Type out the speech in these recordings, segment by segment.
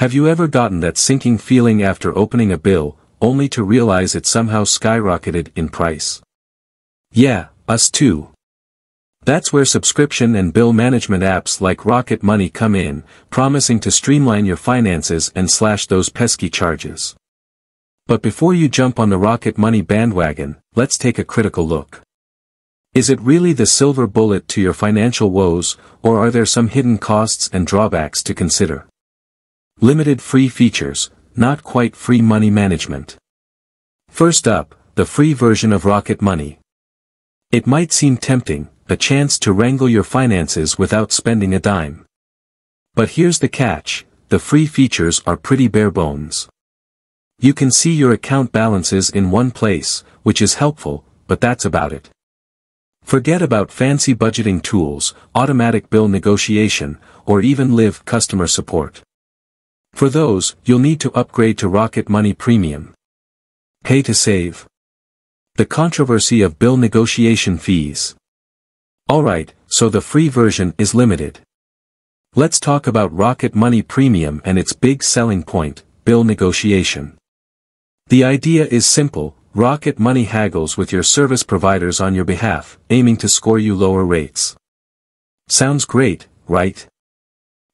Have you ever gotten that sinking feeling after opening a bill, only to realize it somehow skyrocketed in price? Yeah, us too. That's where subscription and bill management apps like Rocket Money come in, promising to streamline your finances and slash those pesky charges. But before you jump on the Rocket Money bandwagon, let's take a critical look. Is it really the silver bullet to your financial woes, or are there some hidden costs and drawbacks to consider? Limited free features, not quite free money management. First up, the free version of Rocket Money. It might seem tempting, a chance to wrangle your finances without spending a dime. But here's the catch, the free features are pretty bare bones. You can see your account balances in one place, which is helpful, but that's about it. Forget about fancy budgeting tools, automatic bill negotiation, or even live customer support. For those, you'll need to upgrade to Rocket Money Premium. Pay to save. The controversy of bill negotiation fees. Alright, so the free version is limited. Let's talk about Rocket Money Premium and its big selling point, bill negotiation. The idea is simple, Rocket Money haggles with your service providers on your behalf, aiming to score you lower rates. Sounds great, right?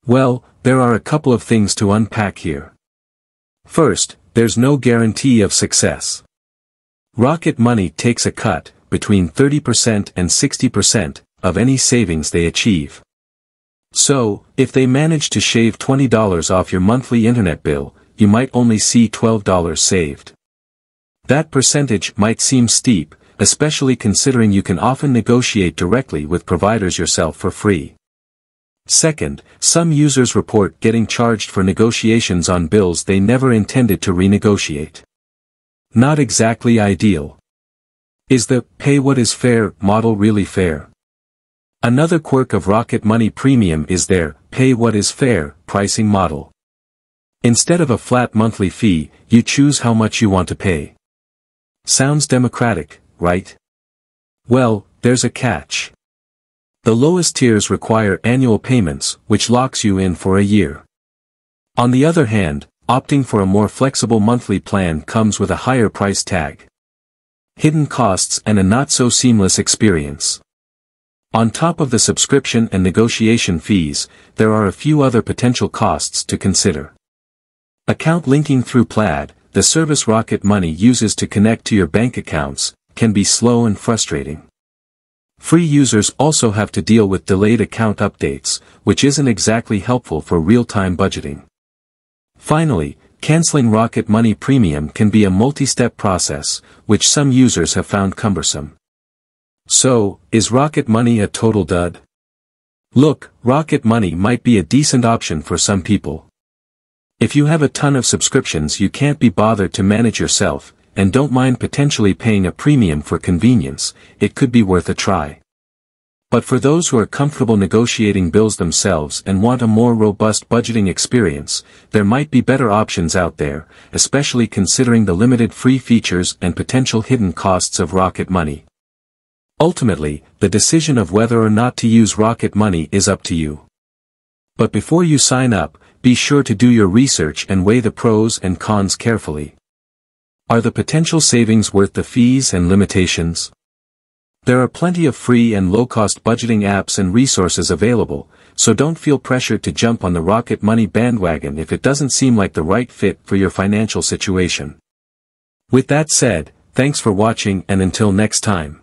Well, there are a couple of things to unpack here. First, there's no guarantee of success. Rocket Money takes a cut, between 30% and 60%, of any savings they achieve. So, if they manage to shave $20 off your monthly internet bill, you might only see $12 saved. That percentage might seem steep, especially considering you can often negotiate directly with providers yourself for free. Second, some users report getting charged for negotiations on bills they never intended to renegotiate. Not exactly ideal. Is the pay what is fair model really fair? Another quirk of Rocket Money Premium is their pay what is fair pricing model. Instead of a flat monthly fee, you choose how much you want to pay. Sounds democratic, right? Well, there's a catch. The lowest tiers require annual payments, which locks you in for a year. On the other hand, opting for a more flexible monthly plan comes with a higher price tag. Hidden costs and a not-so-seamless experience. On top of the subscription and negotiation fees, there are a few other potential costs to consider. Account linking through Plaid, the service Rocket Money uses to connect to your bank accounts, can be slow and frustrating. Free users also have to deal with delayed account updates, which isn't exactly helpful for real-time budgeting. Finally, canceling Rocket Money Premium can be a multi-step process, which some users have found cumbersome. So, is Rocket Money a total dud? Look, Rocket Money might be a decent option for some people. If you have a ton of subscriptions you can't be bothered to manage yourself, and don't mind potentially paying a premium for convenience, it could be worth a try. But for those who are comfortable negotiating bills themselves and want a more robust budgeting experience, there might be better options out there, especially considering the limited free features and potential hidden costs of Rocket Money. Ultimately, the decision of whether or not to use Rocket Money is up to you. But before you sign up, be sure to do your research and weigh the pros and cons carefully. Are the potential savings worth the fees and limitations? There are plenty of free and low-cost budgeting apps and resources available, so don't feel pressured to jump on the Rocket Money bandwagon if it doesn't seem like the right fit for your financial situation. With that said, thanks for watching and until next time.